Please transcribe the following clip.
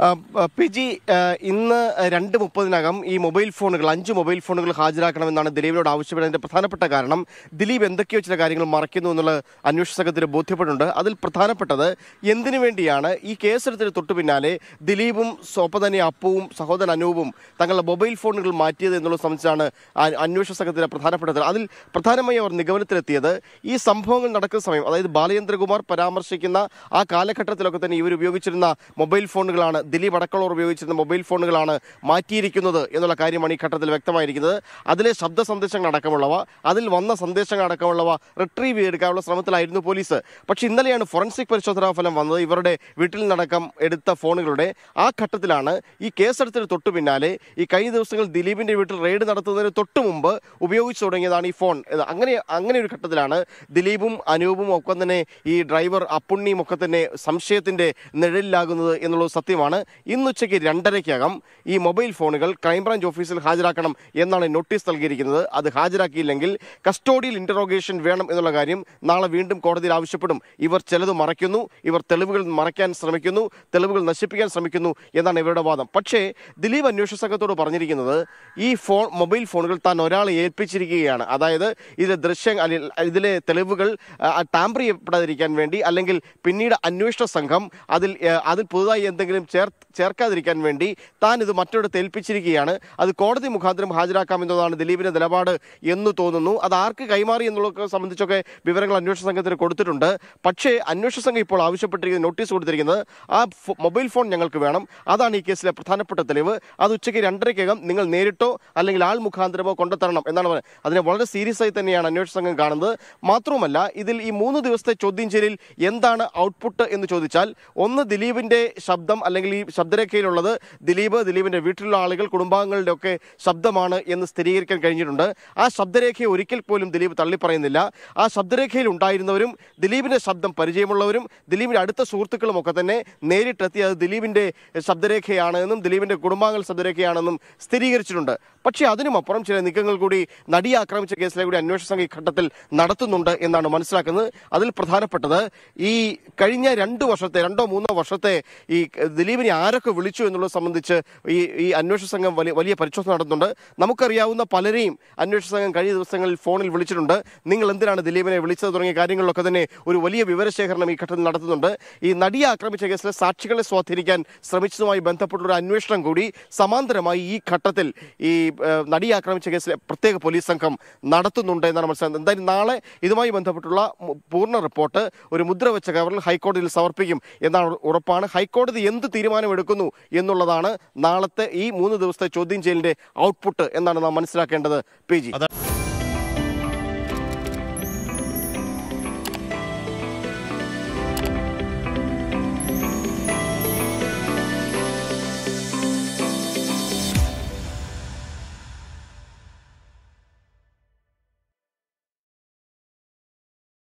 ആ, ആ, P G ആ, ഇന്ന് രണ്ട് മുപ്പതിനകം ഈ മൊബൈൽ ഫോണുകൾ അഞ്ച് മൊബൈൽ ഫോണുകൾ ഹാജരാക്കണമെന്നാണ് ദിലീപിനോട് ആവശ്യപ്പെടുന്നതിന്റെ പ്രധാനപ്പെട്ട കാരണം. ദിലീപ് എന്തൊക്കെയോ ചില കാര്യങ്ങൾ മറയ്ക്കുന്നു എന്നുള്ള അന്വേഷണ സംഘത്തിന് ബോധ്യപ്പെട്ടുണ്ട് അതിൽ പ്രധാനപ്പെട്ടത് എന്തിനു വേണ്ടിയാണ് ഈ കേസെടുത്തിന് തൊട്ടു പിന്നാലെ ദിലീപും ഒപ്പം തന്നെ അപ്പുവും സഹോദരൻ അനൂപും തങ്ങളുടെ മൊബൈൽ ഫോണുകൾ മാറ്റിയത് എന്നുള്ളത് സംബന്ധിച്ചാണ് അന്വേഷണ സംഘത്തിന്റെ പ്രധാനപ്പെട്ടത്. അതിൽ പ്രധാനമായി അവർ നിഗമനത്തിലെത്തിയത് ഈ സംഭവങ്ങൾ നടക്കുന്ന സമയം അതായത് ബാലചന്ദ്രകുമാർ പരാമർശിക്കുന്ന ആ കാലഘട്ടത്തിലൊക്കെ തന്നെ ഇവർ ഉപയോഗിച്ചിരുന്ന മൊബൈൽ ഫോണുകളാണ് ദിലീപ് അടക്കമുള്ളവർ ഉപയോഗിച്ചിരുന്ന മൊബൈൽ ഫോണുകളാണ് മാറ്റിയിരിക്കുന്നത് എന്നുള്ള കാര്യമാണ് ഈ ഘട്ടത്തിൽ വ്യക്തമായിരിക്കുന്നത്. അതിലെ ശബ്ദ സന്ദേശങ്ങൾ അടക്കമുള്ളവ അതിൽ വന്ന സന്ദേശങ്ങൾ അടക്കമുള്ളവ റിട്രീവ് ചെയ്തെടുക്കാനുള്ള ശ്രമത്തിലായിരുന്നു പോലീസ്. പക്ഷെ ഇന്നലെയാണ് ഫോറൻസിക് പരിശോധനാ ഫലം വന്നത്. ഇവരുടെ വീട്ടിൽ നിന്നടക്കം എടുത്ത ഫോണുകളുടെ ആ ഘട്ടത്തിലാണ് ഈ കേസെടുത്തിന് തൊട്ടു പിന്നാലെ ഈ കഴിഞ്ഞ ദിവസങ്ങൾ ദിലീപിന്റെ വീട്ടിൽ റെയ്ഡ് നടത്തുന്നതിന് തൊട്ടു മുമ്പ് ഉപയോഗിച്ചു തുടങ്ങിയതാണ് ഈ ഫോൺ. അങ്ങനെ അങ്ങനെ ഒരു ഘട്ടത്തിലാണ് ദിലീപും അനൂപും ഒക്കെ തന്നെ ഈ ഡ്രൈവർ അപ്പുണ്ണിയും ഒക്കെ തന്നെ സംശയത്തിന്റെ നിഴലിലാകുന്നത് എന്നുള്ളത് സത്യമാണ്. ഇന്നുച്ചയ്ക്ക് രണ്ടരയ്ക്കകം ഈ മൊബൈൽ ഫോണുകൾ ക്രൈംബ്രാഞ്ച് ഓഫീസിൽ ഹാജരാക്കണം എന്നാണ് നോട്ടീസ് നൽകിയിരിക്കുന്നത്. അത് ഹാജരാക്കിയില്ലെങ്കിൽ കസ്റ്റോഡിയൽ ഇന്ററോഗേഷൻ വേണം എന്നുള്ള കാര്യം നാളെ വീണ്ടും കോടതിയിൽ ആവശ്യപ്പെടും. ഇവർ ചിലത് മറയ്ക്കുന്നു. ഇവർ തെളിവുകൾ മറയ്ക്കാൻ ശ്രമിക്കുന്നു. തെളിവുകൾ നശിപ്പിക്കാൻ ശ്രമിക്കുന്നു എന്നാണ് ഇവരുടെ വാദം. പക്ഷേ ദിലീപ് അന്വേഷണ സംഘത്തോട് പറഞ്ഞിരിക്കുന്നത് ഈ ഫോൺ മൊബൈൽ ഫോണുകൾ താൻ ഒരാളെ ഏൽപ്പിച്ചിരിക്കുകയാണ്. അതായത് ഇതിലെ ദൃശ്യം ഇതിലെ തെളിവുകൾ ടാമ്പർ ചെയ്യപ്പെടാതിരിക്കാൻ വേണ്ടി അല്ലെങ്കിൽ പിന്നീട് അന്വേഷണ സംഘം അതിൽ അതിൽ പുതുതായി എന്തെങ്കിലും ചേർ ചേർക്കാതിരിക്കാൻ വേണ്ടി താൻ ഇത് മറ്റൊരിടത്ത് ഏൽപ്പിച്ചിരിക്കുകയാണ്. അത് കോടതി മുഖാന്തരം ഹാജരാക്കാമെന്നതാണ് ദിലീപിന്റെ നിലപാട് എന്ന് തോന്നുന്നു. അത് ആർക്ക് കൈമാറി എന്നുള്ളത് സംബന്ധിച്ചൊക്കെ വിവരങ്ങൾ അന്വേഷണ സംഘത്തിന് കൊടുത്തിട്ടുണ്ട്. പക്ഷേ അന്വേഷണ സംഘം ഇപ്പോൾ ആവശ്യപ്പെട്ടിരിക്കുന്ന നോട്ടീസ് കൊടുത്തിരിക്കുന്നത് ആ മൊബൈൽ ഫോൺ ഞങ്ങൾക്ക് വേണം. അതാണ് ഈ കേസിലെ പ്രധാനപ്പെട്ട തെളിവ്. അത് ഉച്ചയ്ക്ക് രണ്ടരയ്ക്കകം നിങ്ങൾ നേരിട്ടോ അല്ലെങ്കിൽ ആൾ മുഖാന്തരമോ കൊണ്ടുതരണം എന്നാണ് പറയുന്നത് അതിനെ വളരെ സീരിയസ് ആയി തന്നെയാണ് അന്വേഷണ സംഘം കാണുന്നത്. മാത്രവുമല്ല ഇതിൽ ഈ മൂന്ന് ദിവസത്തെ ചോദ്യം ചെയ്യലിൽ എന്താണ് ഔട്ട്പുട്ട് എന്ന് ചോദിച്ചാൽ ഒന്ന് ദിലീപിന്റെ ശബ്ദം അല്ലെങ്കിൽ ഈ ശബ്ദരേഖയിലുള്ളത് ദിലീപ് ദിലീപിന്റെ വീട്ടിലുള്ള ആളുകൾ കുടുംബാംഗങ്ങളുടെ ഒക്കെ ശബ്ദമാണ് എന്ന് സ്ഥിരീകരിക്കാൻ കഴിഞ്ഞിട്ടുണ്ട്. ആ ശബ്ദരേഖയെ ഒരിക്കൽ പോലും ദിലീപ് തള്ളിപ്പറയുന്നില്ല. ആ ശബ്ദരേഖയിൽ ഉണ്ടായിരുന്നവരും ദിലീപിന്റെ ശബ്ദം പരിചയമുള്ളവരും ദിലീപിന്റെ അടുത്ത സുഹൃത്തുക്കളും ഒക്കെ തന്നെ നേരിട്ടെത്തി അത് ദിലീപിന്റെ ശബ്ദരേഖയാണെന്നും ദിലീപിന്റെ കുടുംബാംഗങ്ങൾ ശബ്ദരേഖയാണെന്നും സ്ഥിരീകരിച്ചിട്ടുണ്ട്. പക്ഷേ അതിനുമപ്പുറം ചില നീക്കങ്ങൾ കൂടി നടിയെ ആക്രമിച്ച കേസിലെ കൂടി അന്വേഷണ സംഘം ഈ ഘട്ടത്തിൽ നടത്തുന്നുണ്ട് എന്നാണ് മനസ്സിലാക്കുന്നത്. അതിൽ പ്രധാനപ്പെട്ടത് ഈ കഴിഞ്ഞ രണ്ട് വർഷത്തെ രണ്ടോ മൂന്നോ വർഷത്തെ ഈ ദിലീപിനെ ആരൊക്കെ വിളിച്ചു എന്നുള്ളത് സംബന്ധിച്ച് ഈ ഈ അന്വേഷണ സംഘം വലിയ വലിയ പരിശോധന നടത്തുന്നുണ്ട്. നമുക്കറിയാവുന്ന പലരെയും അന്വേഷണ സംഘം കഴിഞ്ഞ ദിവസങ്ങളിൽ ഫോണിൽ വിളിച്ചിട്ടുണ്ട്. നിങ്ങൾ എന്തിനാണ് ദിലീപിനെ വിളിച്ചത് തുടങ്ങിയ കാര്യങ്ങളിലൊക്കെ തന്നെ ഒരു വലിയ വിവരശേഖരണം ഈ ഘട്ടത്തിൽ നടത്തുന്നുണ്ട്. ഈ നടിയെ ആക്രമിച്ച കേസിലെ സാക്ഷികളെ സ്വാധീനിക്കാൻ ശ്രമിച്ചതുമായി ബന്ധപ്പെട്ട ഒരു അന്വേഷണം കൂടി സമാന്തരമായി ഈ ഘട്ടത്തിൽ ഈ നടിയെ ആക്രമിച്ച കേസിലെ പ്രത്യേക പോലീസ് സംഘം നടത്തുന്നുണ്ട് എന്നാണ് മനസ്സിലാക്കുന്നത് എന്തായാലും നാളെ ഇതുമായി ബന്ധപ്പെട്ടുള്ള പൂർണ റിപ്പോർട്ട് ഒരു മുദ്ര വെച്ച കവറിൽ ഹൈക്കോടതിയിൽ സമർപ്പിക്കും എന്നാണ് ഉറപ്പാണ്. ഹൈക്കോടതി എന്ത് തീരുമാനമെടുക്കുന്നു എന്നുള്ളതാണ് നാളത്തെ ഈ മൂന്ന് ദിവസത്തെ ചോദ്യം ചെയ്യലിന്റെ ഔട്ട്പുട്ട് എന്നാണ് നാം മനസ്സിലാക്കേണ്ടത്. P G.